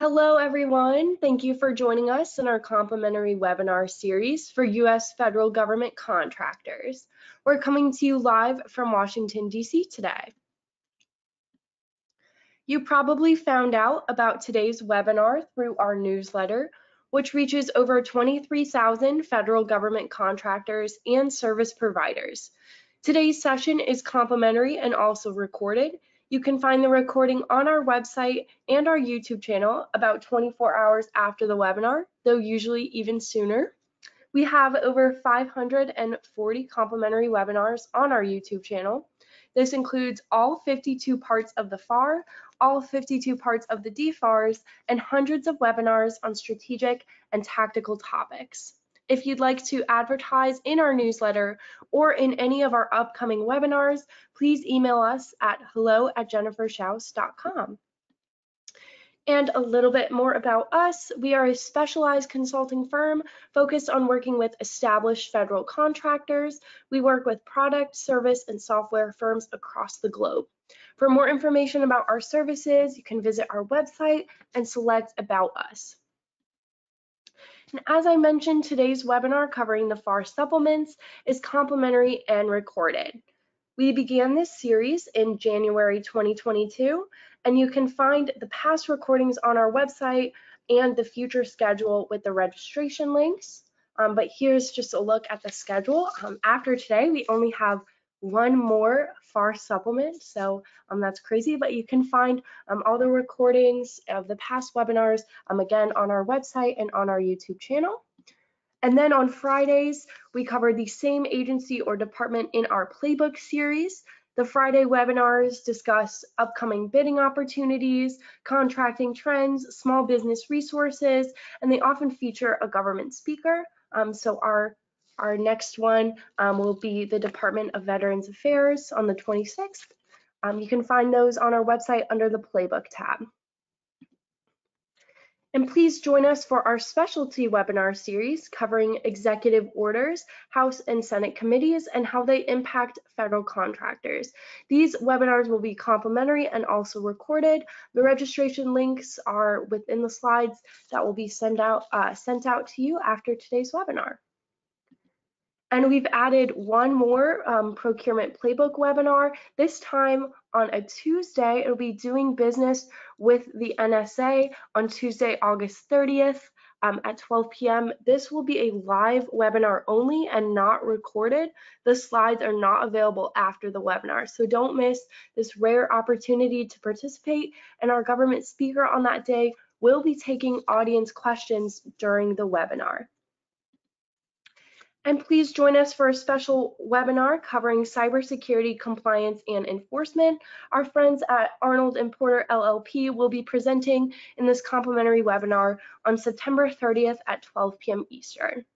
Hello, everyone. Thank you for joining us in our complimentary webinar series for U.S. federal government contractors. We're coming to you live from Washington, D.C. today. You probably found out about today's webinar through our newsletter, which reaches over 23,000 federal government contractors and service providers. Today's session is complimentary and also recorded, you can find the recording on our website and our YouTube channel about 24 hours after the webinar, though usually even sooner. We have over 540 complimentary webinars on our YouTube channel. This includes all 52 parts of the FAR, all 52 parts of the DFARS, and hundreds of webinars on strategic and tactical topics. If you'd like to advertise in our newsletter or in any of our upcoming webinars, please email us at hello at jenniferschaus.com. And a little bit more about us. We are a specialized consulting firm focused on working with established federal contractors. We work with product, service, and software firms across the globe. For more information about our services, you can visit our website and select About Us. And as I mentioned, today's webinar covering the FAR supplements is complimentary and recorded. We began this series in January 2022, and you can find the past recordings on our website and the future schedule with the registration links. Um, but here's just a look at the schedule. Um, after today, we only have one more FAR supplement. So um, that's crazy, but you can find um, all the recordings of the past webinars, um, again, on our website and on our YouTube channel. And then on Fridays, we cover the same agency or department in our playbook series. The Friday webinars discuss upcoming bidding opportunities, contracting trends, small business resources, and they often feature a government speaker. Um, so our our next one um, will be the Department of Veterans Affairs on the 26th. Um, you can find those on our website under the Playbook tab. And please join us for our specialty webinar series covering executive orders, House and Senate committees, and how they impact federal contractors. These webinars will be complimentary and also recorded. The registration links are within the slides that will be sent out, uh, sent out to you after today's webinar. And we've added one more um, procurement playbook webinar, this time on a Tuesday. It'll be doing business with the NSA on Tuesday, August 30th um, at 12 p.m. This will be a live webinar only and not recorded. The slides are not available after the webinar. So don't miss this rare opportunity to participate. And our government speaker on that day will be taking audience questions during the webinar. And please join us for a special webinar covering cybersecurity compliance and enforcement. Our friends at Arnold and Porter LLP will be presenting in this complimentary webinar on September 30th at 12 p.m. Eastern.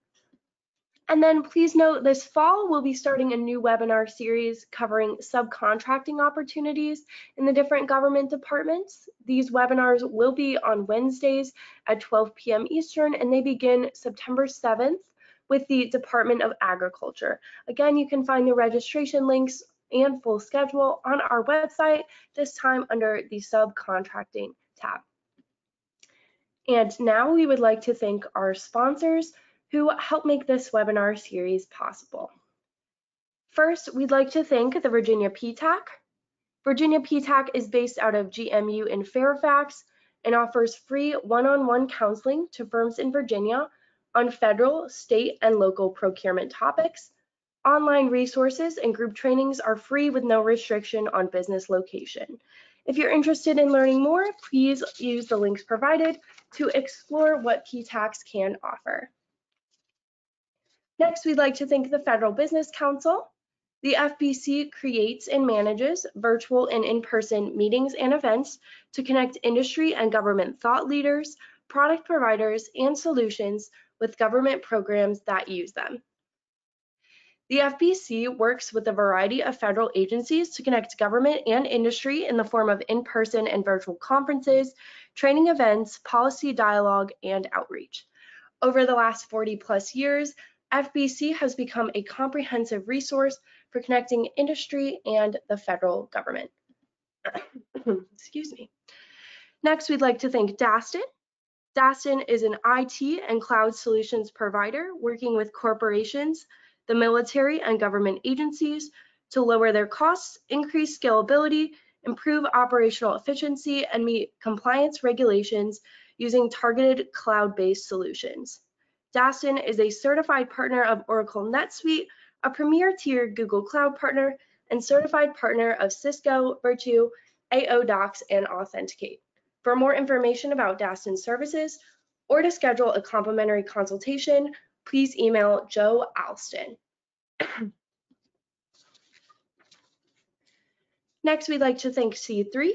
And then please note this fall we'll be starting a new webinar series covering subcontracting opportunities in the different government departments. These webinars will be on Wednesdays at 12 p.m. Eastern and they begin September 7th with the Department of Agriculture. Again, you can find the registration links and full schedule on our website, this time under the subcontracting tab. And now we would like to thank our sponsors who help make this webinar series possible. First, we'd like to thank the Virginia PTAC. Virginia PTAC is based out of GMU in Fairfax and offers free one-on-one -on -one counseling to firms in Virginia on federal, state, and local procurement topics. Online resources and group trainings are free with no restriction on business location. If you're interested in learning more, please use the links provided to explore what PTACs can offer. Next, we'd like to thank the Federal Business Council. The FBC creates and manages virtual and in-person meetings and events to connect industry and government thought leaders, product providers, and solutions with government programs that use them. The FBC works with a variety of federal agencies to connect government and industry in the form of in-person and virtual conferences, training events, policy dialogue, and outreach. Over the last 40 plus years, FBC has become a comprehensive resource for connecting industry and the federal government. Excuse me. Next, we'd like to thank Daston. Daston is an IT and cloud solutions provider working with corporations, the military, and government agencies to lower their costs, increase scalability, improve operational efficiency, and meet compliance regulations using targeted cloud-based solutions. Daston is a certified partner of Oracle NetSuite, a premier tier Google Cloud partner, and certified partner of Cisco, Virtu, AO and Authenticate. For more information about Daston services or to schedule a complimentary consultation, please email Joe Alston. Next, we'd like to thank C3.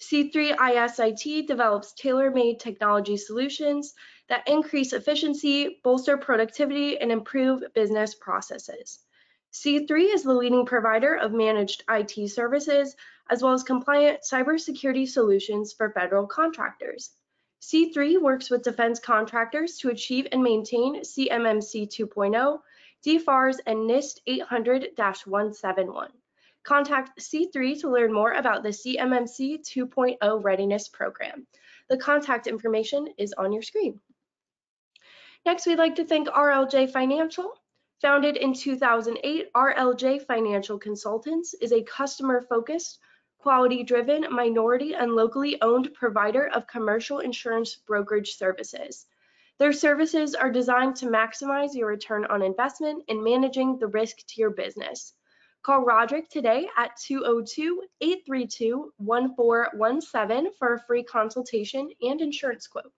C3 ISIT develops tailor-made technology solutions that increase efficiency, bolster productivity, and improve business processes. C3 is the leading provider of managed IT services as well as compliant cybersecurity solutions for federal contractors. C3 works with defense contractors to achieve and maintain CMMC 2.0, DFARS, and NIST 800-171. Contact C3 to learn more about the CMMC 2.0 Readiness Program. The contact information is on your screen. Next, we'd like to thank RLJ Financial. Founded in 2008, RLJ Financial Consultants is a customer-focused, quality-driven, minority and locally owned provider of commercial insurance brokerage services. Their services are designed to maximize your return on investment in managing the risk to your business. Call Roderick today at 202-832-1417 for a free consultation and insurance quote.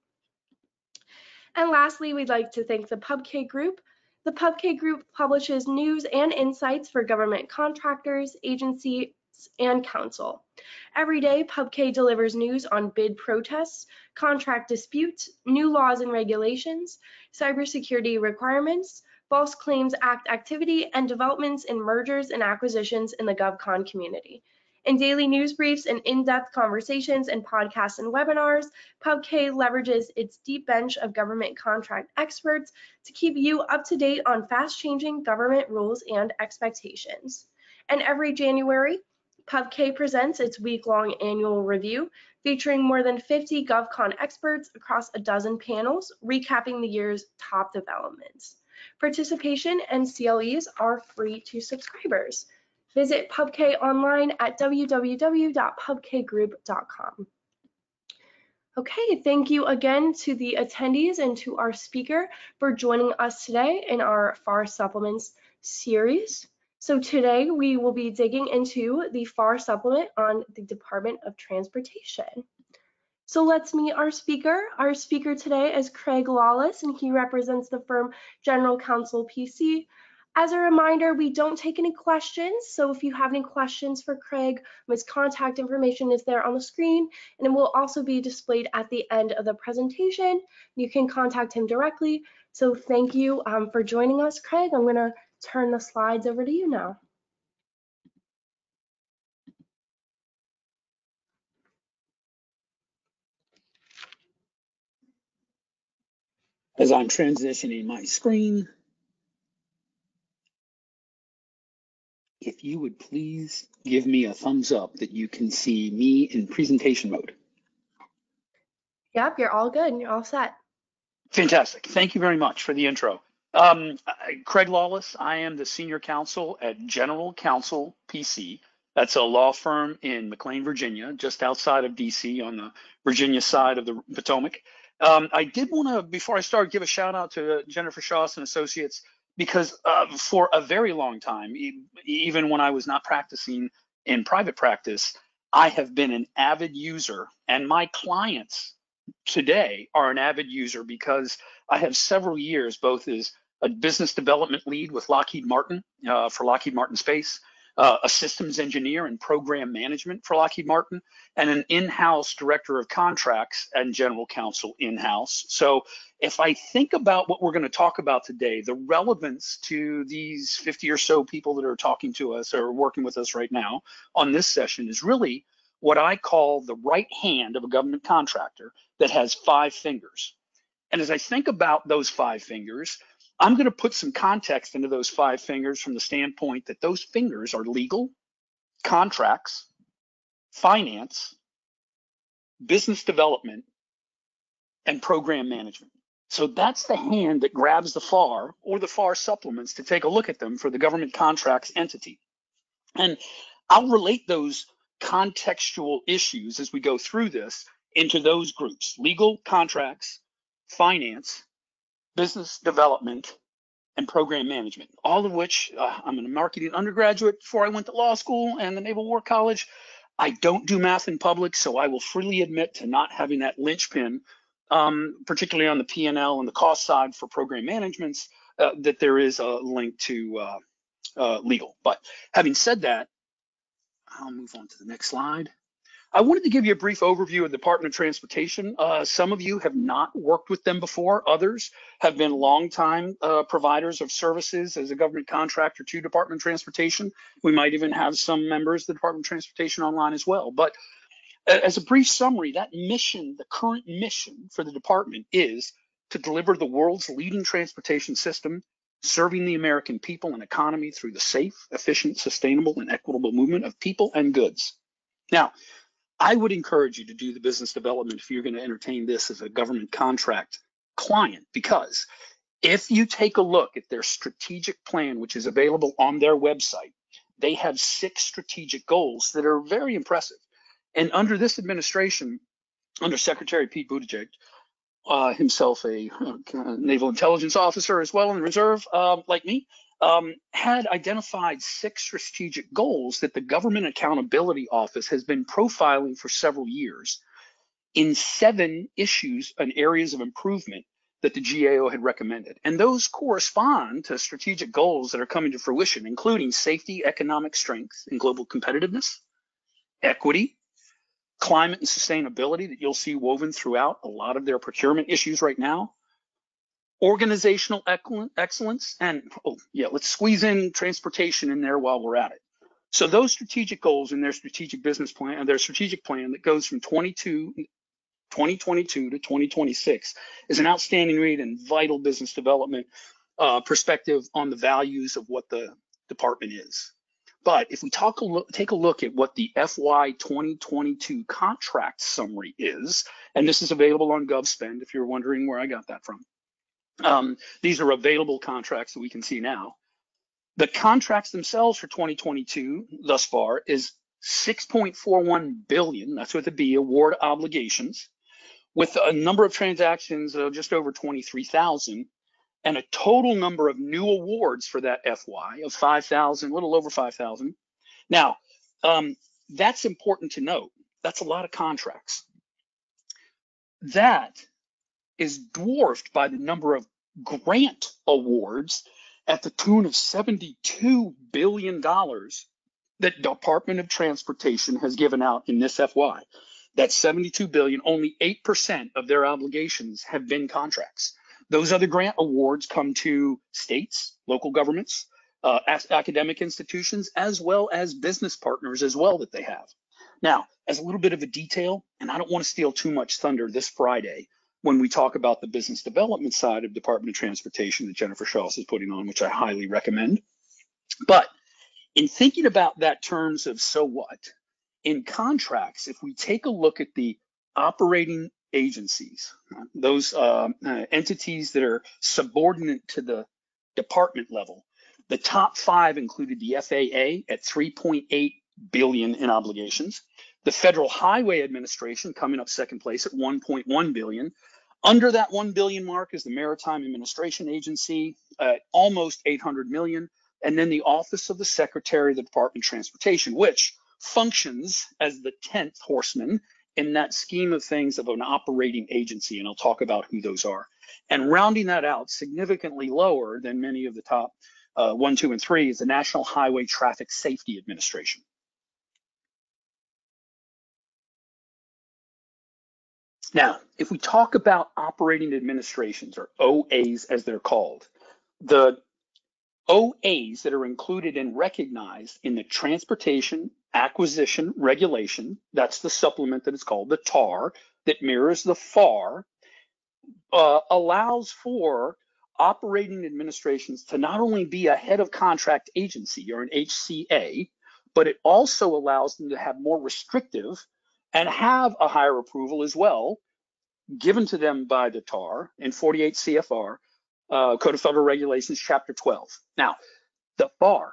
And lastly, we'd like to thank the PubK Group the PubK Group publishes news and insights for government contractors, agencies, and counsel. Every day, PubK delivers news on bid protests, contract disputes, new laws and regulations, cybersecurity requirements, False Claims Act activity, and developments in mergers and acquisitions in the GovCon community. In daily news briefs and in-depth conversations and podcasts and webinars, PubK leverages its deep bench of government contract experts to keep you up to date on fast-changing government rules and expectations. And every January, PubK presents its week-long annual review featuring more than 50 GovCon experts across a dozen panels, recapping the year's top developments. Participation and CLEs are free to subscribers. Visit PubK online at www.pubkgroup.com. Okay, thank you again to the attendees and to our speaker for joining us today in our FAR Supplements series. So today we will be digging into the FAR Supplement on the Department of Transportation. So let's meet our speaker. Our speaker today is Craig Lawless, and he represents the firm General Counsel PC. As a reminder, we don't take any questions, so if you have any questions for Craig, his contact information is there on the screen, and it will also be displayed at the end of the presentation. You can contact him directly. So thank you um, for joining us, Craig. I'm going to turn the slides over to you now. As I'm transitioning my screen, if you would please give me a thumbs up that you can see me in presentation mode. Yep, you're all good. You're all set. Fantastic. Thank you very much for the intro. Um, Craig Lawless, I am the senior counsel at General Counsel PC. That's a law firm in McLean, Virginia, just outside of DC on the Virginia side of the Potomac. Um, I did want to, before I start, give a shout out to Jennifer Schaus and Associates because uh, for a very long time, even when I was not practicing in private practice, I have been an avid user, and my clients today are an avid user because I have several years both as a business development lead with Lockheed Martin uh, for Lockheed Martin Space, uh, a systems engineer and program management for Lockheed Martin, and an in-house director of contracts and general counsel in-house. So if I think about what we're going to talk about today, the relevance to these 50 or so people that are talking to us or working with us right now on this session is really what I call the right hand of a government contractor that has five fingers. And as I think about those five fingers, I'm going to put some context into those five fingers from the standpoint that those fingers are legal, contracts, finance, business development, and program management. So that's the hand that grabs the FAR or the FAR supplements to take a look at them for the government contracts entity. And I'll relate those contextual issues as we go through this into those groups legal contracts, finance, business development, and program management, all of which uh, I'm a marketing undergraduate before I went to law school and the Naval War College. I don't do math in public, so I will freely admit to not having that linchpin, um, particularly on the P&L and the cost side for program managements, uh, that there is a link to uh, uh legal. But having said that, I'll move on to the next slide. I wanted to give you a brief overview of the Department of Transportation. Uh, some of you have not worked with them before. Others have been longtime uh, providers of services as a government contractor to Department of Transportation. We might even have some members of the Department of Transportation online as well. But as a brief summary, that mission, the current mission for the department is to deliver the world's leading transportation system, serving the American people and economy through the safe, efficient, sustainable, and equitable movement of people and goods. Now, I would encourage you to do the business development if you're going to entertain this as a government contract client, because if you take a look at their strategic plan, which is available on their website, they have six strategic goals that are very impressive. And under this administration, under Secretary Pete Buttigieg, uh, himself a uh, naval intelligence officer as well in the reserve, uh, like me, um, had identified six strategic goals that the Government Accountability Office has been profiling for several years in seven issues and areas of improvement that the GAO had recommended. And those correspond to strategic goals that are coming to fruition, including safety, economic strength, and global competitiveness, equity, climate and sustainability that you'll see woven throughout a lot of their procurement issues right now, organizational excellence, and oh yeah, let's squeeze in transportation in there while we're at it. So those strategic goals in their strategic business plan and their strategic plan that goes from 22, 2022 to 2026 is an outstanding read and vital business development uh, perspective on the values of what the department is. But if we talk a look, take a look at what the FY 2022 contract summary is, and this is available on GovSpend if you're wondering where I got that from. Um, these are available contracts that we can see now. The contracts themselves for 2022 thus far is 6.41 billion, that's with a B, award obligations, with a number of transactions of just over 23,000 and a total number of new awards for that FY of 5,000, a little over 5,000. Now, um, that's important to note. That's a lot of contracts. That is dwarfed by the number of grant awards at the tune of $72 billion that Department of Transportation has given out in this FY. That's 72 billion, only 8% of their obligations have been contracts. Those other grant awards come to states, local governments, uh, academic institutions, as well as business partners as well that they have. Now, as a little bit of a detail, and I don't want to steal too much thunder this Friday, when we talk about the business development side of Department of Transportation that Jennifer Schaus is putting on, which I highly recommend. But in thinking about that terms of so what, in contracts, if we take a look at the operating agencies, those uh, uh, entities that are subordinate to the department level, the top five included the FAA at 3.8 billion in obligations, the Federal Highway Administration coming up second place at 1.1 billion, under that 1 billion mark is the Maritime Administration Agency at almost 800 million, and then the Office of the Secretary of the Department of Transportation, which functions as the 10th horseman in that scheme of things of an operating agency, and I'll talk about who those are. And rounding that out significantly lower than many of the top uh, one, two, and three is the National Highway Traffic Safety Administration. Now, if we talk about operating administrations or OAs as they're called, the OAs that are included and recognized in the Transportation Acquisition Regulation, that's the supplement that is called the TAR, that mirrors the FAR, uh, allows for operating administrations to not only be a head of contract agency or an HCA, but it also allows them to have more restrictive and have a higher approval as well given to them by the TAR in 48 CFR, uh, Code of Federal Regulations, Chapter 12. Now, the FAR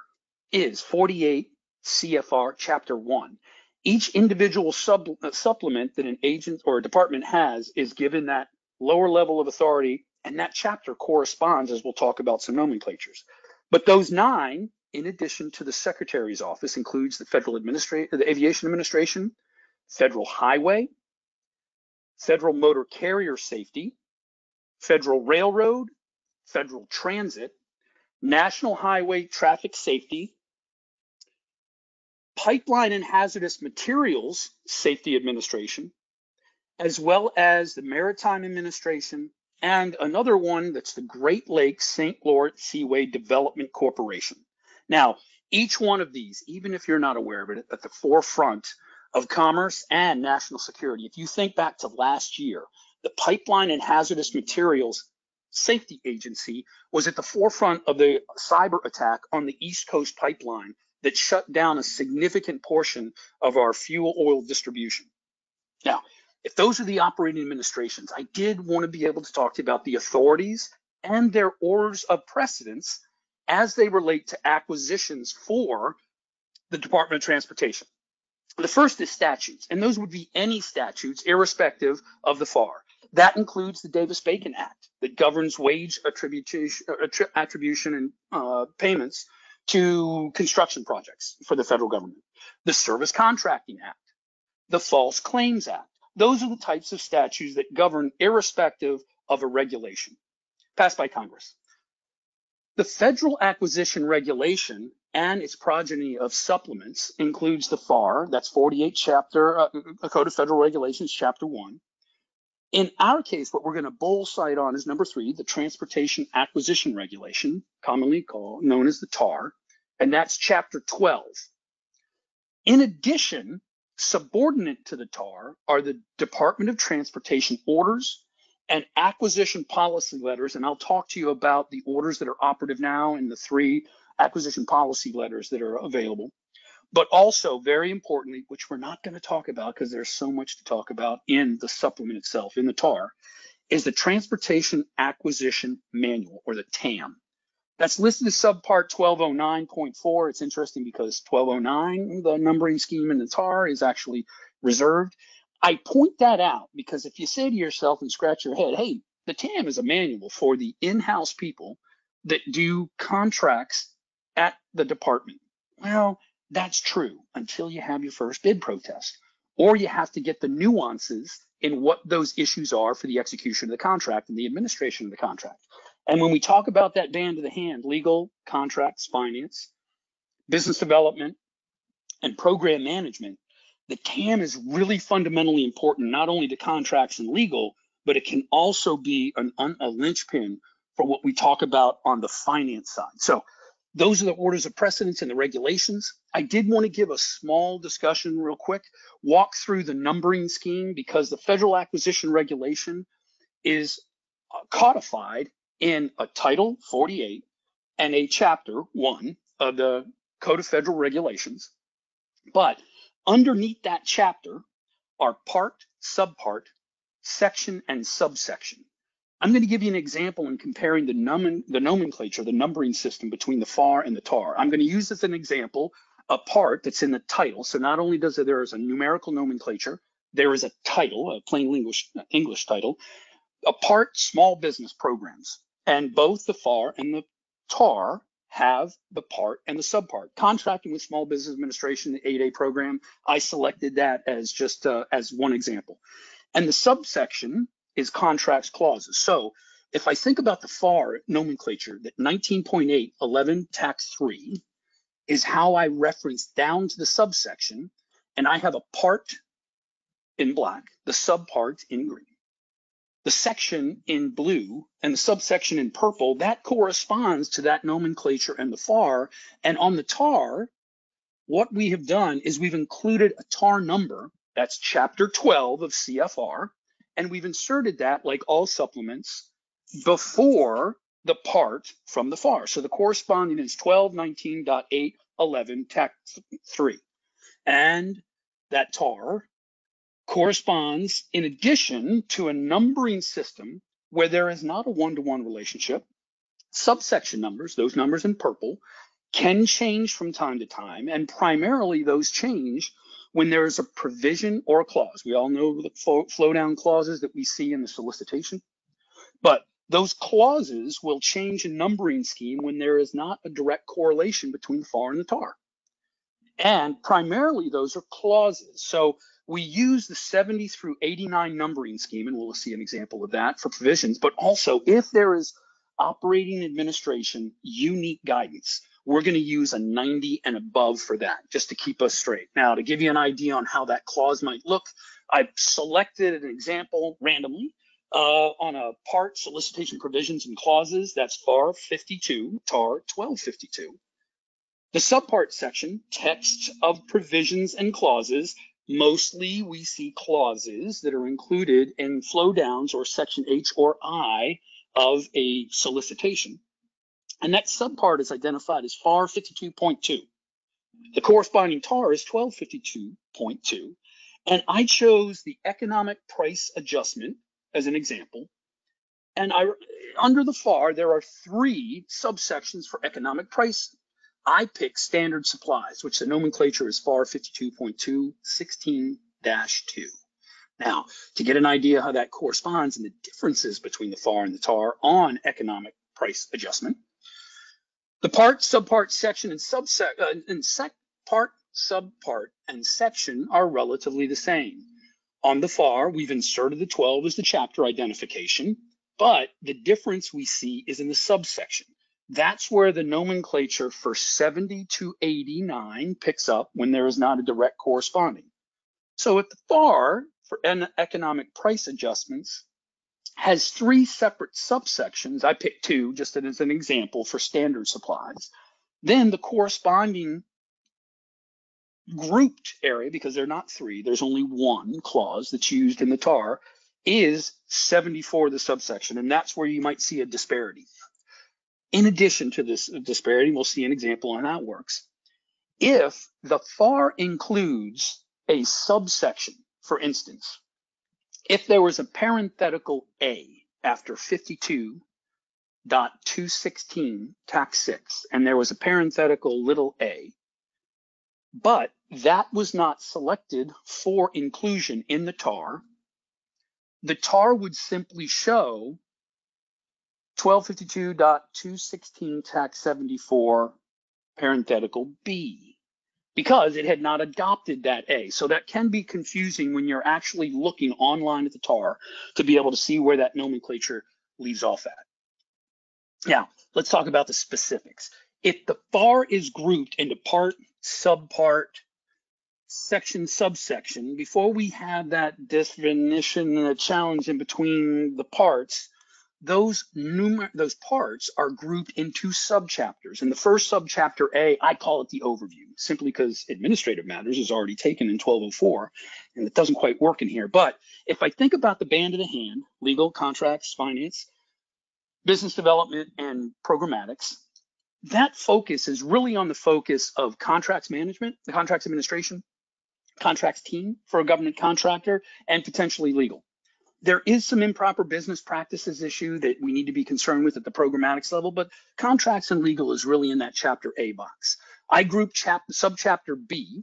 is 48 CFR Chapter 1. Each individual sub, uh, supplement that an agent or a department has is given that lower level of authority, and that chapter corresponds, as we'll talk about some nomenclatures. But those nine, in addition to the Secretary's office, includes the Federal Administration, the Aviation Administration, Federal Highway, Federal Motor Carrier Safety, Federal Railroad, Federal Transit, National Highway Traffic Safety, Pipeline and Hazardous Materials Safety Administration, as well as the Maritime Administration, and another one that's the Great Lakes St. Lawrence Seaway Development Corporation. Now, each one of these, even if you're not aware of it, at the forefront of commerce and national security. If you think back to last year, the Pipeline and Hazardous Materials Safety Agency was at the forefront of the cyber attack on the East Coast pipeline that shut down a significant portion of our fuel oil distribution. Now, if those are the operating administrations, I did want to be able to talk to you about the authorities and their orders of precedence as they relate to acquisitions for the Department of Transportation. The first is statutes, and those would be any statutes, irrespective of the FAR. That includes the Davis-Bacon Act that governs wage attribution, attribution and uh, payments to construction projects for the federal government. The Service Contracting Act, the False Claims Act. Those are the types of statutes that govern irrespective of a regulation passed by Congress. The Federal Acquisition Regulation and its progeny of supplements includes the FAR, that's 48 chapter, uh, Code of Federal Regulations, chapter one. In our case, what we're going to bull cite on is number three, the Transportation Acquisition Regulation, commonly called known as the TAR, and that's chapter 12. In addition, subordinate to the TAR are the Department of Transportation orders and acquisition policy letters, and I'll talk to you about the orders that are operative now and the three acquisition policy letters that are available. But also, very importantly, which we're not going to talk about because there's so much to talk about in the supplement itself, in the TAR, is the Transportation Acquisition Manual, or the TAM. That's listed as subpart 1209.4. It's interesting because 1209, the numbering scheme in the TAR, is actually reserved. I point that out because if you say to yourself and scratch your head, hey, the TAM is a manual for the in-house people that do contracts at the department. Well, that's true until you have your first bid protest, or you have to get the nuances in what those issues are for the execution of the contract and the administration of the contract. And when we talk about that band of the hand, legal, contracts, finance, business development, and program management, the TAM is really fundamentally important, not only to contracts and legal, but it can also be an, a linchpin for what we talk about on the finance side. So those are the orders of precedence and the regulations. I did want to give a small discussion real quick, walk through the numbering scheme because the federal acquisition regulation is uh, codified in a Title 48 and a Chapter 1 of the Code of Federal Regulations. But underneath that chapter are part, subpart, section, and subsection. I'm going to give you an example in comparing the, num the nomenclature, the numbering system between the FAR and the TAR. I'm going to use as an example a part that's in the title. So not only does it, there is a numerical nomenclature, there is a title, a plain English, English title, a part small business programs. And both the FAR and the TAR have the part and the subpart. Contracting with Small Business Administration, the 8A program, I selected that as just uh, as one example. And the subsection is contracts clauses. So if I think about the FAR nomenclature, that 19.8 11 tax 3 is how I reference down to the subsection, and I have a part in black, the subpart in green. The section in blue and the subsection in purple, that corresponds to that nomenclature and the FAR. And on the TAR, what we have done is we've included a TAR number, that's chapter 12 of CFR, and we've inserted that, like all supplements, before the part from the FAR. So the corresponding is 1219.811 tax 3. And that TAR corresponds in addition to a numbering system where there is not a one-to-one relationship. Subsection numbers, those numbers in purple, can change from time to time, and primarily those change when there is a provision or a clause. We all know the flow, down clauses that we see in the solicitation, but those clauses will change a numbering scheme when there is not a direct correlation between the FAR and the TAR. And primarily those are clauses. So we use the 70 through 89 numbering scheme, and we'll see an example of that for provisions, but also if there is operating administration unique guidance, we're going to use a 90 and above for that, just to keep us straight. Now, to give you an idea on how that clause might look, I've selected an example randomly uh, on a part solicitation provisions and clauses. That's FAR 52, TAR 1252. The subpart section, text of provisions and clauses, mostly we see clauses that are included in flow downs or section H or I of a solicitation. And that subpart is identified as FAR 52.2. The corresponding TAR is 1252.2. And I chose the economic price adjustment as an example. And I, under the FAR, there are three subsections for economic price I pick standard supplies, which the nomenclature is FAR 52.2 16-2. Now, to get an idea how that corresponds and the differences between the FAR and the TAR on economic price adjustment, the part, subpart, section, and subset, uh, and sec, part, subpart, and section are relatively the same. On the FAR, we've inserted the 12 as the chapter identification, but the difference we see is in the subsection. That's where the nomenclature for 70 to 89 picks up when there is not a direct corresponding. So at the FAR for economic price adjustments has three separate subsections, I picked two just as an example for standard supplies, then the corresponding grouped area, because they're not three, there's only one clause that's used in the TAR, is 74 the subsection, and that's where you might see a disparity. In addition to this disparity, we'll see an example on how it works. If the FAR includes a subsection, for instance, if there was a parenthetical A after 52.216 tax 6, and there was a parenthetical little a, but that was not selected for inclusion in the TAR, the TAR would simply show 1252.216 tax 74 parenthetical B because it had not adopted that A. So that can be confusing when you're actually looking online at the TAR to be able to see where that nomenclature leaves off at. Now, let's talk about the specifics. If the FAR is grouped into part, subpart, section, subsection, before we have that definition and a challenge in between the parts, those numer those parts are grouped into subchapters. And the first subchapter A, I call it the overview, simply because administrative matters is already taken in 1204, and it doesn't quite work in here. But if I think about the band of the hand, legal, contracts, finance, business development, and programmatics, that focus is really on the focus of contracts management, the contracts administration, contracts team for a government contractor, and potentially legal there is some improper business practices issue that we need to be concerned with at the programmatics level, but contracts and legal is really in that chapter A box. I group chap subchapter B,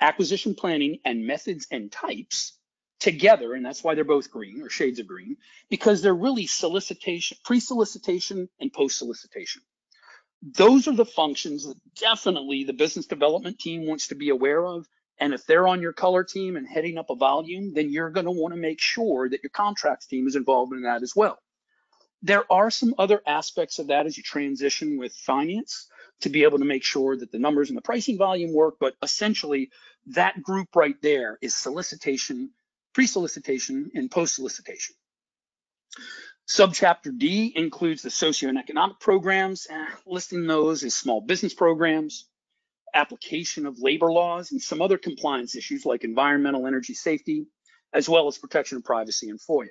acquisition planning and methods and types together, and that's why they're both green or shades of green, because they're really solicitation, pre-solicitation and post-solicitation. Those are the functions that definitely the business development team wants to be aware of and if they're on your color team and heading up a volume, then you're going to want to make sure that your contracts team is involved in that as well. There are some other aspects of that as you transition with finance to be able to make sure that the numbers and the pricing volume work, but essentially that group right there is solicitation, pre-solicitation, and post-solicitation. Subchapter D includes the socio and economic programs, eh, listing those as small business programs, application of labor laws and some other compliance issues like environmental energy safety, as well as protection of privacy and FOIA.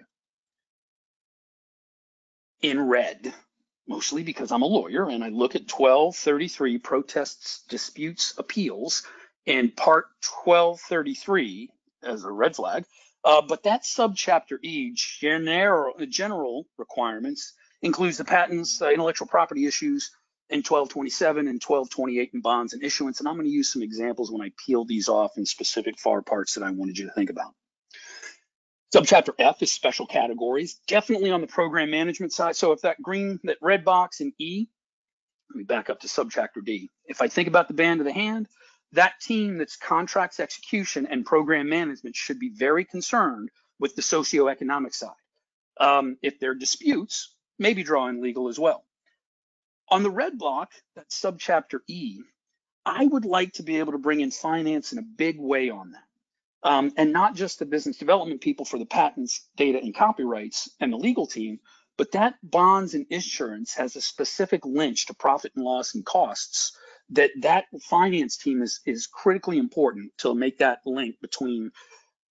In red, mostly because I'm a lawyer and I look at 1233 protests, disputes, appeals, and part 1233 as a red flag Uh, but that subchapter E, general, general requirements, includes the patents, uh, intellectual property issues in 1227 and 1228 in bonds and issuance. And I'm going to use some examples when I peel these off in specific FAR parts that I wanted you to think about. Subchapter F is special categories, definitely on the program management side. So if that green, that red box in E, let me back up to subchapter D. If I think about the band of the hand, that team that's contracts execution and program management should be very concerned with the socioeconomic side. Um, if there are disputes, maybe draw in legal as well. On the red block, that subchapter E, I would like to be able to bring in finance in a big way on that. Um, and not just the business development people for the patents, data, and copyrights and the legal team, but that bonds and insurance has a specific link to profit and loss and costs that that finance team is, is critically important to make that link between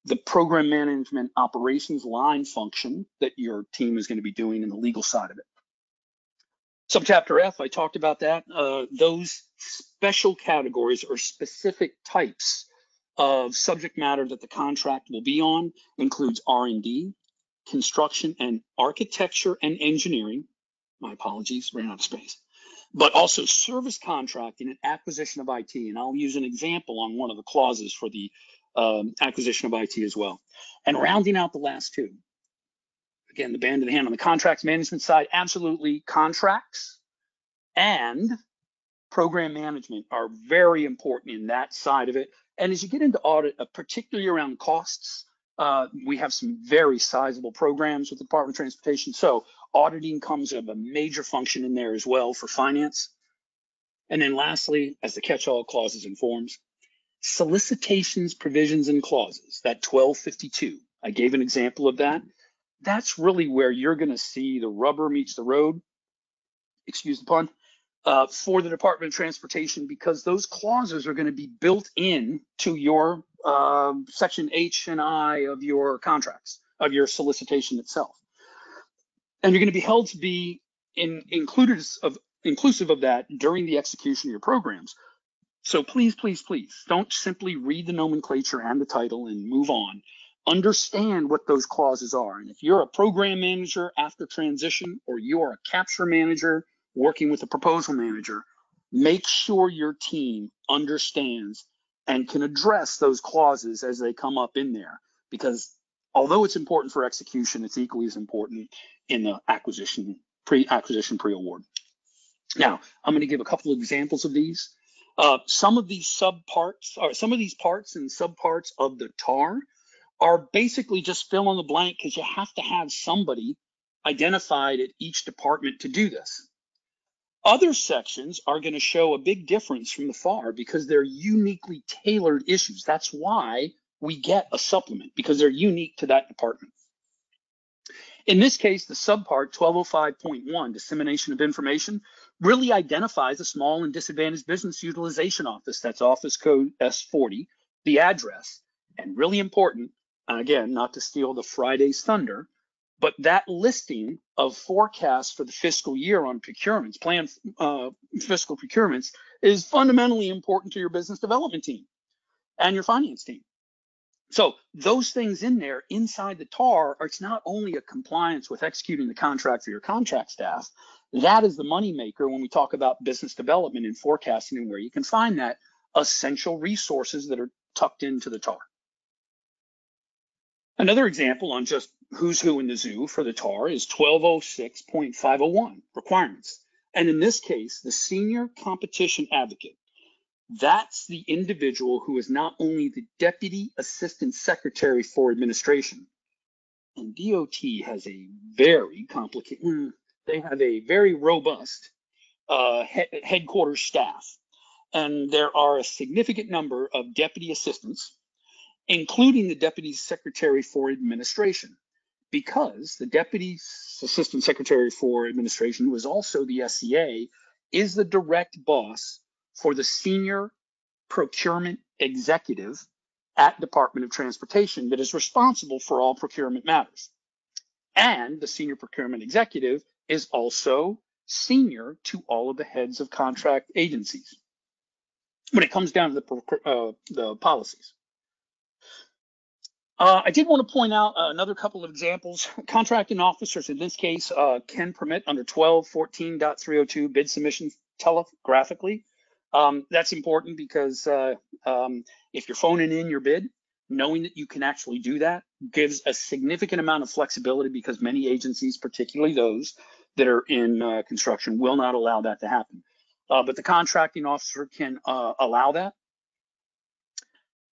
the program management operations line function that your team is going to be doing and the legal side of it. Subchapter F, I talked about that. Uh, those special categories or specific types of subject matter that the contract will be on includes R&D, construction and architecture and engineering. My apologies, ran out of space. But also service contracting and acquisition of IT. And I'll use an example on one of the clauses for the um, acquisition of IT as well. And rounding out the last two, again, the band of the hand on the contracts management side, absolutely contracts and program management are very important in that side of it. And as you get into audit, uh, particularly around costs, uh, we have some very sizable programs with the Department of Transportation. So auditing comes of a major function in there as well for finance. And then lastly, as the catch-all clauses and forms, solicitations, provisions, and clauses, that 1252. I gave an example of that. That's really where you're going to see the rubber meets the road, excuse the pun, uh, for the Department of Transportation because those clauses are going to be built in to your uh, section H and I of your contracts, of your solicitation itself. And you're going to be held to be in, included of, inclusive of that during the execution of your programs. So please, please, please don't simply read the nomenclature and the title and move on. Understand what those clauses are. And if you're a program manager after transition or you are a capture manager working with a proposal manager, make sure your team understands and can address those clauses as they come up in there. Because although it's important for execution, it's equally as important in the acquisition, pre-acquisition, pre-award. Now, I'm going to give a couple of examples of these. Uh, some of these subparts, or some of these parts and subparts of the TAR are basically just fill in the blank because you have to have somebody identified at each department to do this. Other sections are going to show a big difference from the FAR because they're uniquely tailored issues. That's why we get a supplement because they're unique to that department. In this case, the subpart 1205.1, dissemination of information, really identifies a small and disadvantaged business utilization office. That's office code S40, the address, and really important, again, not to steal the Friday's thunder, but that listing of forecasts for the fiscal year on procurements, planned uh, fiscal procurements, is fundamentally important to your business development team and your finance team. So those things in there inside the TAR, it's not only a compliance with executing the contract for your contract staff. That is the moneymaker when we talk about business development and forecasting and where you can find that essential resources that are tucked into the TAR. Another example on just who's who in the zoo for the TAR is 1206.501 requirements. And in this case, the senior competition advocate, that's the individual who is not only the deputy assistant secretary for administration, and DOT has a very complicated, hmm, they have a very robust uh, he headquarters staff. And there are a significant number of deputy assistants, including the deputy secretary for administration because the Deputy Assistant Secretary for Administration, who is also the SCA, is the direct boss for the senior procurement executive at Department of Transportation that is responsible for all procurement matters. And the senior procurement executive is also senior to all of the heads of contract agencies when it comes down to the, uh, the policies. Uh, I did want to point out uh, another couple of examples. Contracting officers in this case uh, can permit under 1214.302 bid submissions telegraphically. Um, that's important because uh, um, if you're phoning in your bid, knowing that you can actually do that gives a significant amount of flexibility because many agencies, particularly those that are in uh, construction, will not allow that to happen. Uh, but the contracting officer can allow that.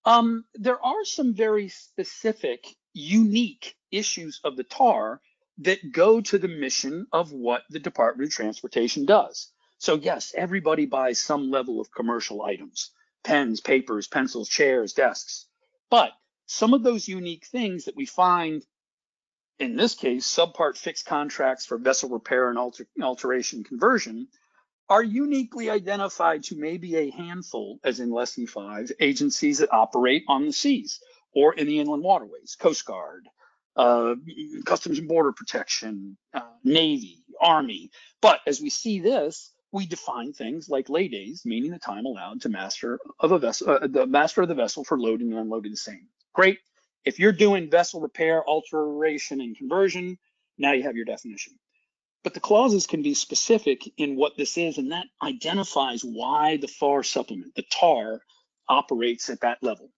Um, there are some very specific, unique issues of the TAR that go to the mission of what the Department of Transportation does. So yes, everybody buys some level of commercial items, pens, papers, pencils, chairs, desks. But some of those unique things that we find in this case, subpart fixed contracts for vessel repair and alter, alteration conversion are uniquely identified to maybe a handful, as in less than five, agencies that operate on the seas or in the inland waterways, Coast Guard, uh, Customs and Border Protection, uh, Navy, Army. But as we see this, we define things like lay days, meaning the time allowed to master of a vessel, uh, the master of the vessel for loading and unloading the same. Great. If you're doing vessel repair, alteration, and conversion, now you have your definition. But the clauses can be specific in what this is, and that identifies why the FAR supplement, the TAR, operates at that level.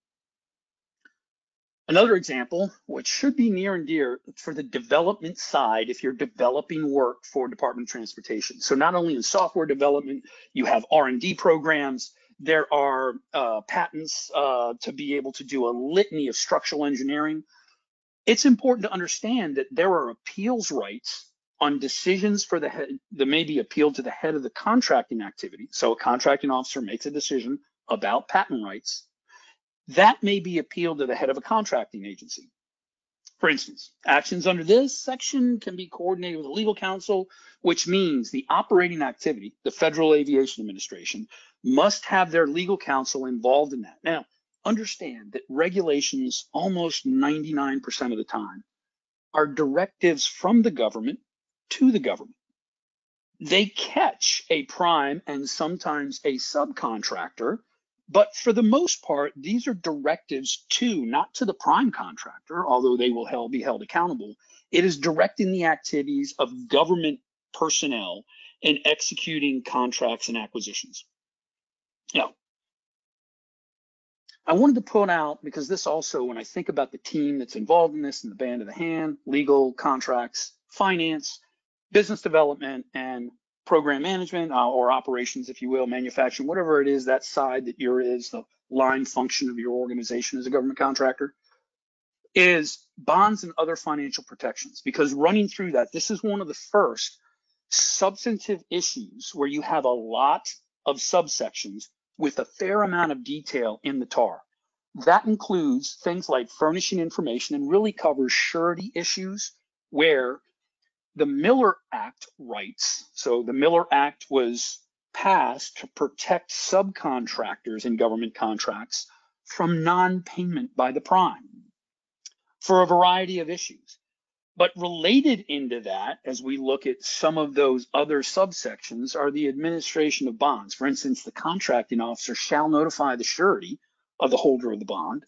Another example, which should be near and dear for the development side, if you're developing work for Department of Transportation. So not only in software development, you have R&D programs, there are uh, patents uh, to be able to do a litany of structural engineering. It's important to understand that there are appeals rights on decisions for the head that may be appealed to the head of the contracting activity. So a contracting officer makes a decision about patent rights. That may be appealed to the head of a contracting agency. For instance, actions under this section can be coordinated with legal counsel, which means the operating activity, the Federal Aviation Administration, must have their legal counsel involved in that. Now, understand that regulations almost 99% of the time are directives from the government to the government. They catch a prime and sometimes a subcontractor, but for the most part, these are directives to, not to the prime contractor, although they will be held accountable. It is directing the activities of government personnel in executing contracts and acquisitions. Now, I wanted to point out because this also, when I think about the team that's involved in this and the band of the hand, legal, contracts, finance, business development and program management uh, or operations, if you will, manufacturing, whatever it is, that side that you're is the line function of your organization as a government contractor is bonds and other financial protections. Because running through that, this is one of the first substantive issues where you have a lot of subsections with a fair amount of detail in the TAR. That includes things like furnishing information and really covers surety issues where the Miller Act rights. So the Miller Act was passed to protect subcontractors in government contracts from non-payment by the prime for a variety of issues. But related into that, as we look at some of those other subsections, are the administration of bonds. For instance, the contracting officer shall notify the surety of the holder of the bond,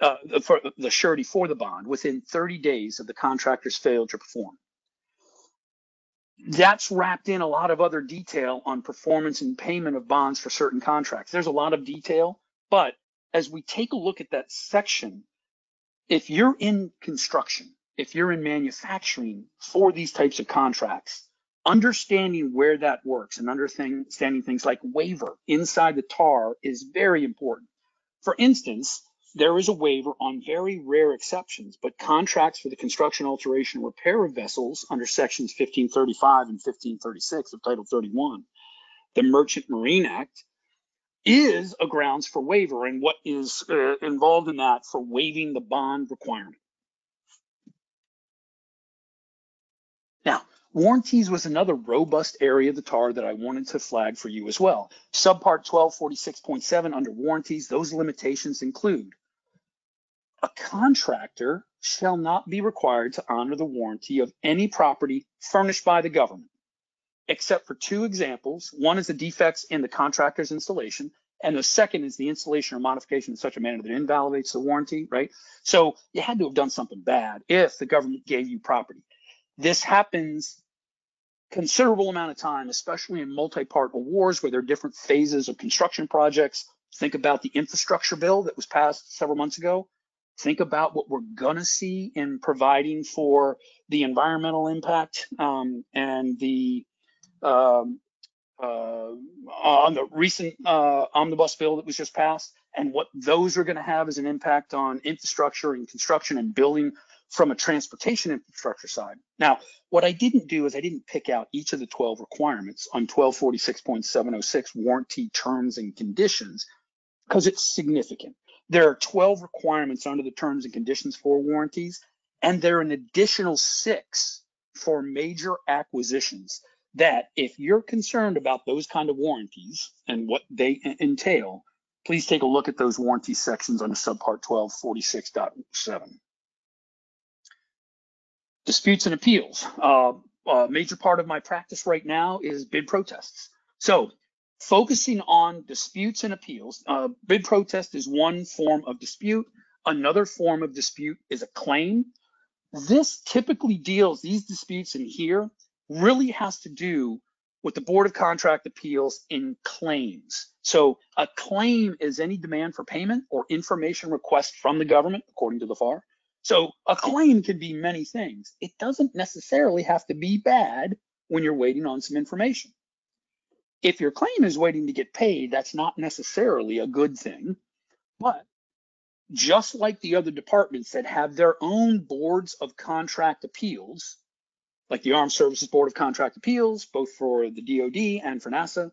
uh, for the surety for the bond within 30 days of the contractor's failure to perform that's wrapped in a lot of other detail on performance and payment of bonds for certain contracts. There's a lot of detail, but as we take a look at that section, if you're in construction, if you're in manufacturing for these types of contracts, understanding where that works and understanding things like waiver inside the TAR is very important. For instance, there is a waiver on very rare exceptions, but contracts for the construction, alteration, and repair of vessels under sections 1535 and 1536 of Title 31, the Merchant Marine Act, is a grounds for waiver and what is uh, involved in that for waiving the bond requirement. Now, warranties was another robust area of the TAR that I wanted to flag for you as well. Subpart 1246.7 under warranties, those limitations include a contractor shall not be required to honor the warranty of any property furnished by the government, except for two examples. One is the defects in the contractor's installation, And the second is the installation or modification in such a manner that invalidates the warranty, right? So you had to have done something bad if the government gave you property. This happens considerable amount of time, especially in multi-part wars where there are different phases of construction projects. Think about the infrastructure bill that was passed several months ago. Think about what we're gonna see in providing for the environmental impact um, and the um, uh, on the recent uh, omnibus bill that was just passed and what those are going to have as an impact on infrastructure and construction and building from a transportation infrastructure side. Now, what I didn't do is I didn't pick out each of the 12 requirements on 1246.706 warranty terms and conditions because it's significant. There are 12 requirements under the terms and conditions for warranties, and there are an additional six for major acquisitions that if you're concerned about those kind of warranties and what they entail, please take a look at those warranty sections under subpart 1246.7. Disputes and appeals. Uh, a major part of my practice right now is bid protests. So focusing on disputes and appeals, uh, bid protest is one form of dispute. Another form of dispute is a claim. This typically deals, these disputes in here really has to do with the Board of Contract Appeals in claims. So a claim is any demand for payment or information request from the government, according to the FAR. So a claim can be many things. It doesn't necessarily have to be bad when you're waiting on some information. If your claim is waiting to get paid, that's not necessarily a good thing. But just like the other departments that have their own boards of contract appeals, like the Armed Services Board of Contract Appeals, both for the DoD and for NASA.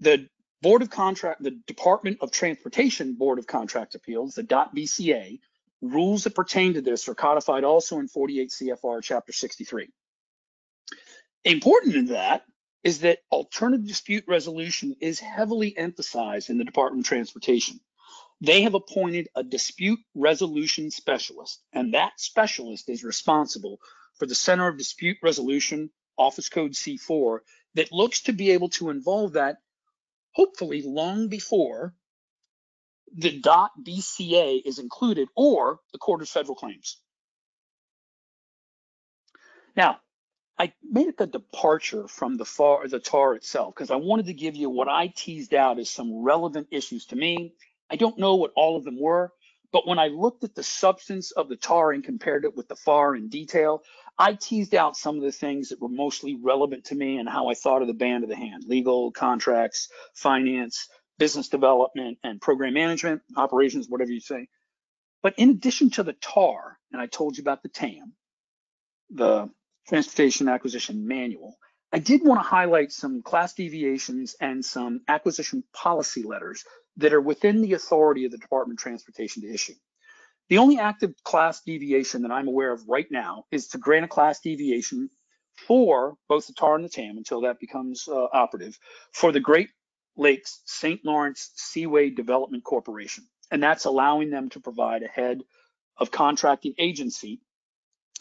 The Board of Contract, the Department of Transportation Board of Contract Appeals, the .BCA, rules that pertain to this are codified also in 48 CFR Chapter 63. Important in that is that alternative dispute resolution is heavily emphasized in the Department of Transportation. They have appointed a dispute resolution specialist, and that specialist is responsible for the Center of Dispute Resolution, Office Code C4, that looks to be able to involve that hopefully long before the dot .BCA is included or the Court of Federal Claims. Now, I made the departure from the FAR, the TAR itself, because I wanted to give you what I teased out as some relevant issues to me. I don't know what all of them were, but when I looked at the substance of the TAR and compared it with the FAR in detail, I teased out some of the things that were mostly relevant to me and how I thought of the band of the hand, legal, contracts, finance, business development, and program management, operations, whatever you say. But in addition to the TAR, and I told you about the TAM, the Transportation Acquisition Manual, I did want to highlight some class deviations and some acquisition policy letters that are within the authority of the Department of Transportation to issue. The only active class deviation that I'm aware of right now is to grant a class deviation for both the TAR and the TAM until that becomes uh, operative for the Great Lakes St. Lawrence Seaway Development Corporation. And that's allowing them to provide a head of contracting agency.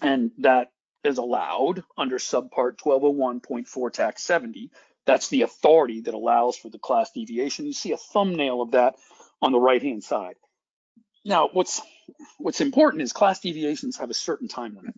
And that is allowed under subpart 1201.4 tax 70. That's the authority that allows for the class deviation. You see a thumbnail of that on the right hand side. Now, what's what's important is class deviations have a certain time limit.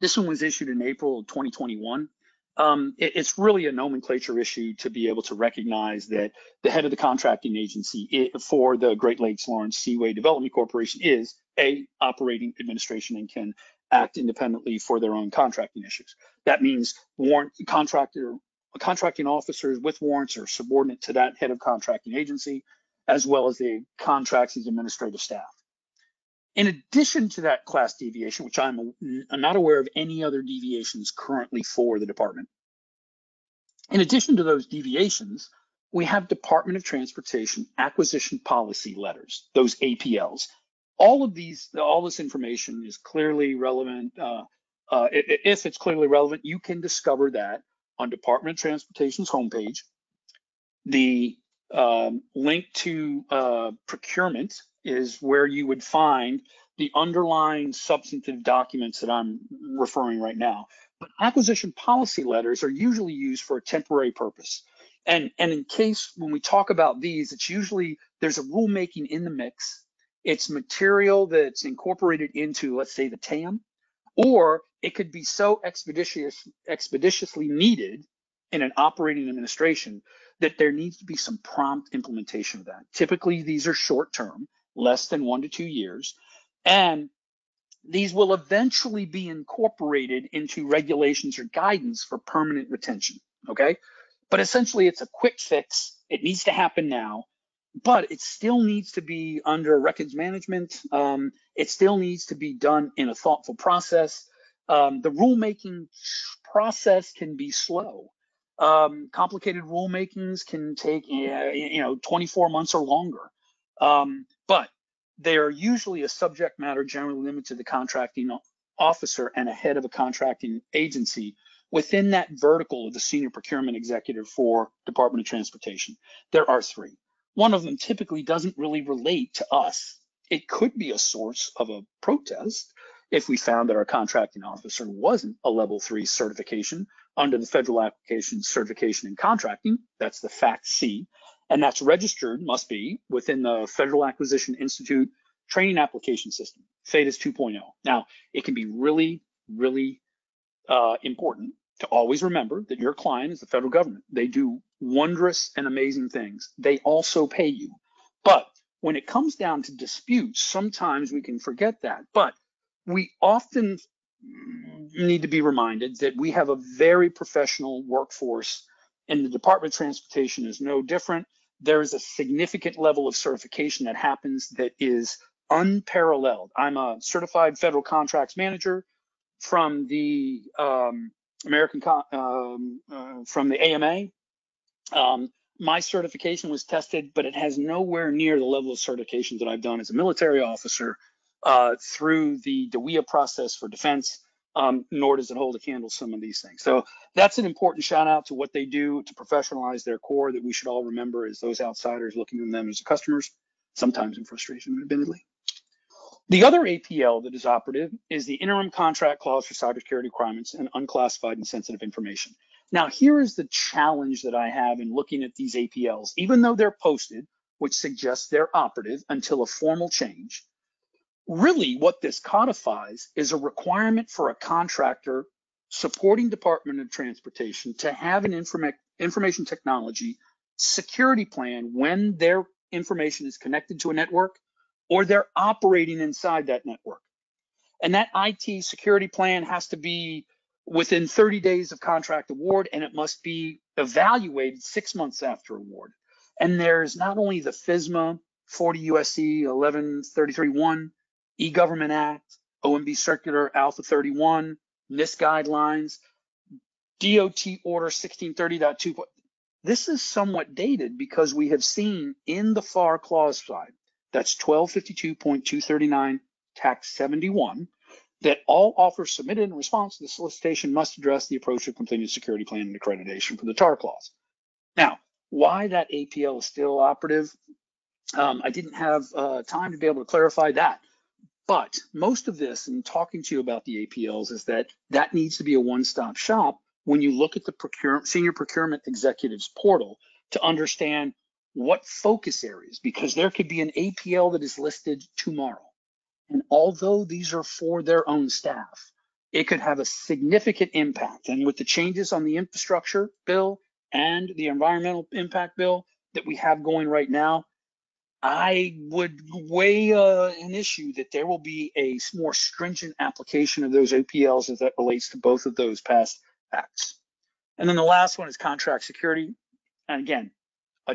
This one was issued in April of 2021. Um, it, it's really a nomenclature issue to be able to recognize that the head of the contracting agency for the Great Lakes Lawrence Seaway Development Corporation is a operating administration and can act independently for their own contracting issues. That means warrant contractor contracting officers with warrants are subordinate to that head of contracting agency as well as the contracts administrative staff. In addition to that class deviation, which I'm, I'm not aware of any other deviations currently for the department. In addition to those deviations, we have Department of Transportation acquisition policy letters, those APLs. All of these, all this information is clearly relevant. Uh, uh, if it's clearly relevant, you can discover that on Department of Transportation's homepage. The um, link to uh, procurement is where you would find the underlying substantive documents that I'm referring right now. But acquisition policy letters are usually used for a temporary purpose. And, and in case when we talk about these, it's usually there's a rulemaking in the mix. It's material that's incorporated into, let's say, the TAM, or it could be so expeditious, expeditiously needed in an operating administration that there needs to be some prompt implementation of that. Typically, these are short term, less than one to two years, and these will eventually be incorporated into regulations or guidance for permanent retention. Okay. But essentially, it's a quick fix. It needs to happen now, but it still needs to be under records management. Um, it still needs to be done in a thoughtful process. Um, the rulemaking process can be slow. Um, complicated rulemakings can take, you know, 24 months or longer. Um, but they are usually a subject matter generally limited to the contracting officer and a head of a contracting agency within that vertical of the senior procurement executive for Department of Transportation. There are three. One of them typically doesn't really relate to us. It could be a source of a protest if we found that our contracting officer wasn't a level three certification under the federal application certification in contracting. That's the FACT C and that's registered, must be, within the Federal Acquisition Institute training application system, FAITAS 2.0. Now, it can be really, really uh, important to always remember that your client is the federal government. They do wondrous and amazing things. They also pay you. But when it comes down to disputes, sometimes we can forget that. But we often need to be reminded that we have a very professional workforce and the Department of Transportation is no different there is a significant level of certification that happens that is unparalleled. I'm a certified federal contracts manager from the um, American um, uh, from the AMA. Um, my certification was tested, but it has nowhere near the level of certification that I've done as a military officer uh, through the DAWIA process for defense um, nor does it hold a candle some of these things. So that's an important shout out to what they do to professionalize their core that we should all remember as those outsiders looking at them as customers, sometimes in frustration, admittedly. The other APL that is operative is the interim contract clause for cybersecurity requirements and unclassified and sensitive information. Now, here is the challenge that I have in looking at these APLs. Even though they're posted, which suggests they're operative until a formal change, really what this codifies is a requirement for a contractor supporting Department of Transportation to have an informa information technology security plan when their information is connected to a network or they're operating inside that network. And that IT security plan has to be within 30 days of contract award and it must be evaluated six months after award. And there's not only the FISMA 40 USC 11331 e-government act, OMB circular alpha 31, NIST guidelines, DOT order 1630.2. This is somewhat dated because we have seen in the FAR clause side, that's 1252.239 tax 71, that all offers submitted in response to the solicitation must address the approach of completing security plan and accreditation for the TAR clause. Now, why that APL is still operative, um, I didn't have uh, time to be able to clarify that. But most of this, in talking to you about the APLs, is that that needs to be a one-stop shop when you look at the senior procurement executives portal to understand what focus areas, because there could be an APL that is listed tomorrow. And although these are for their own staff, it could have a significant impact. And with the changes on the infrastructure bill and the environmental impact bill that we have going right now, I would weigh uh, an issue that there will be a more stringent application of those APLs as that relates to both of those past acts. And then the last one is contract security. And again,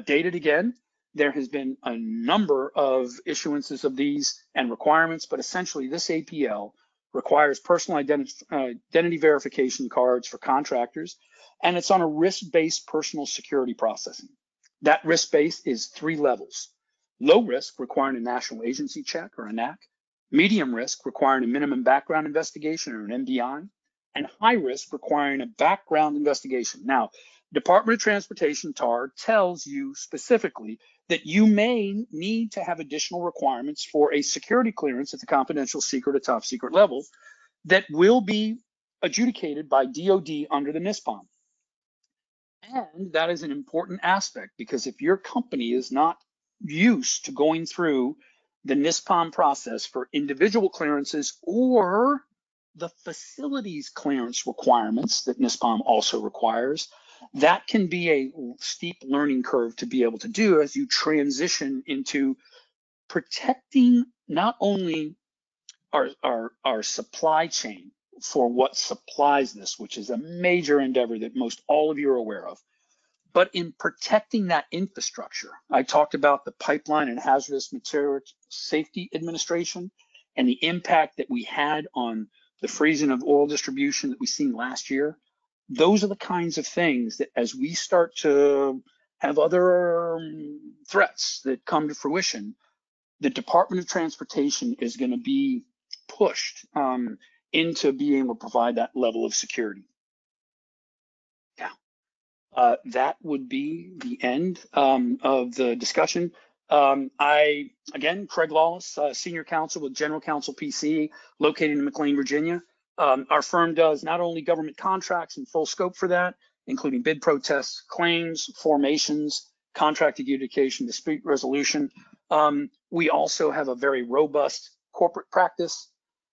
dated again, there has been a number of issuances of these and requirements, but essentially this APL requires personal identity, uh, identity verification cards for contractors, and it's on a risk-based personal security processing. That risk base is three levels. Low risk, requiring a national agency check or a NAC. Medium risk, requiring a minimum background investigation or an MBI. And high risk, requiring a background investigation. Now, Department of Transportation TAR tells you specifically that you may need to have additional requirements for a security clearance at the confidential secret or top secret level that will be adjudicated by DOD under the NISPOM. And that is an important aspect because if your company is not used to going through the NISPOM process for individual clearances or the facilities clearance requirements that NISPOM also requires, that can be a steep learning curve to be able to do as you transition into protecting not only our, our, our supply chain for what supplies this, which is a major endeavor that most all of you are aware of, but in protecting that infrastructure. I talked about the Pipeline and Hazardous Material Safety Administration and the impact that we had on the freezing of oil distribution that we seen last year. Those are the kinds of things that as we start to have other um, threats that come to fruition, the Department of Transportation is going to be pushed um, into being able to provide that level of security. Yeah, uh, that would be the end um, of the discussion. Um, I, again, Craig Lawless, uh, Senior Counsel with General Counsel PC, located in McLean, Virginia. Um, our firm does not only government contracts and full scope for that, including bid protests, claims, formations, contract adjudication, dispute resolution. Um, we also have a very robust corporate practice,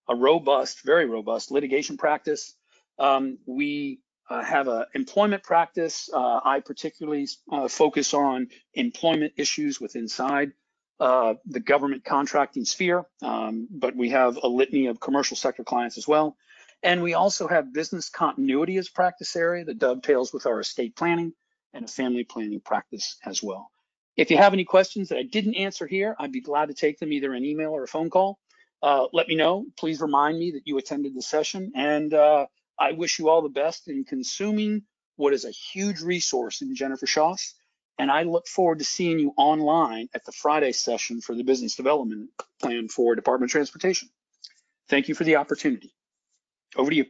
a robust, very robust litigation practice. Um, we uh, have an employment practice. Uh, I particularly uh, focus on employment issues with inside uh, the government contracting sphere, um, but we have a litany of commercial sector clients as well. And we also have business continuity as practice area that dovetails with our estate planning and a family planning practice as well. If you have any questions that I didn't answer here, I'd be glad to take them either an email or a phone call. Uh, let me know. Please remind me that you attended the session. And uh, I wish you all the best in consuming what is a huge resource in Jennifer Schaus. And I look forward to seeing you online at the Friday session for the business development plan for Department of Transportation. Thank you for the opportunity. Over to you.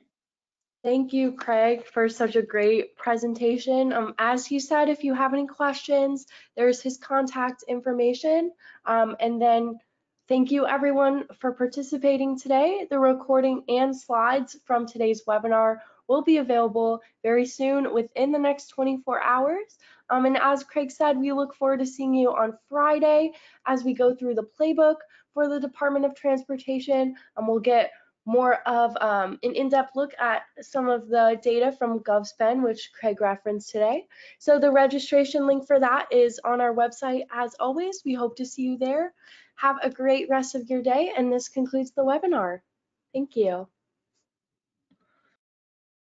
Thank you, Craig, for such a great presentation. Um, as he said, if you have any questions, there's his contact information. Um, and then thank you everyone for participating today. The recording and slides from today's webinar will be available very soon within the next 24 hours. Um, and as Craig said, we look forward to seeing you on Friday as we go through the playbook for the Department of Transportation. And we'll get more of um, an in-depth look at some of the data from GovSpend, which Craig referenced today. So the registration link for that is on our website. As always, we hope to see you there. Have a great rest of your day, and this concludes the webinar. Thank you.